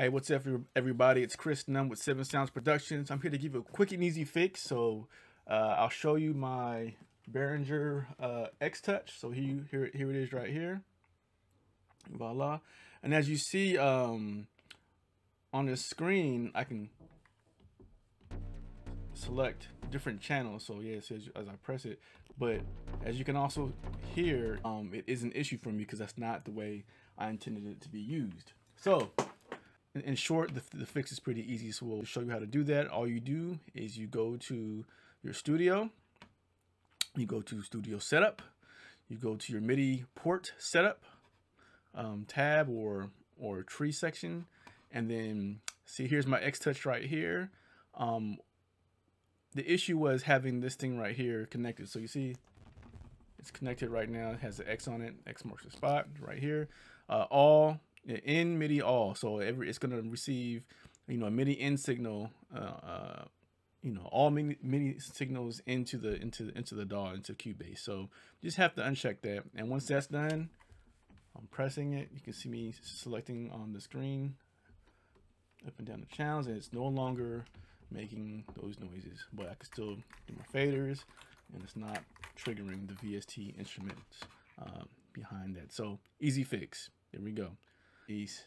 Hey, what's up, everybody? It's Chris Nunn with Seven Sounds Productions. I'm here to give you a quick and easy fix. So uh, I'll show you my Behringer uh, X Touch. So here, here, here it is right here. Voila. And as you see um, on the screen, I can select different channels. So yeah, it says as I press it. But as you can also hear, um, it is an issue for me because that's not the way I intended it to be used. So in, in short, the, the fix is pretty easy. So we'll show you how to do that. All you do is you go to your studio, you go to studio setup, you go to your MIDI port setup um, tab or, or tree section. And then see, here's my X touch right here. Um, the issue was having this thing right here connected. So you see it's connected right now. It has the X on it. X marks the spot right here. Uh, all in MIDI all. So every it's going to receive, you know, a MIDI in signal, uh, uh, you know, all MIDI, MIDI signals into the into into the DAW into Cubase. So just have to uncheck that. And once that's done, I'm pressing it. You can see me selecting on the screen up and down the channels, and it's no longer making those noises, but I can still do my faders, and it's not triggering the VST instruments uh, behind that. So easy fix. There we go. Peace.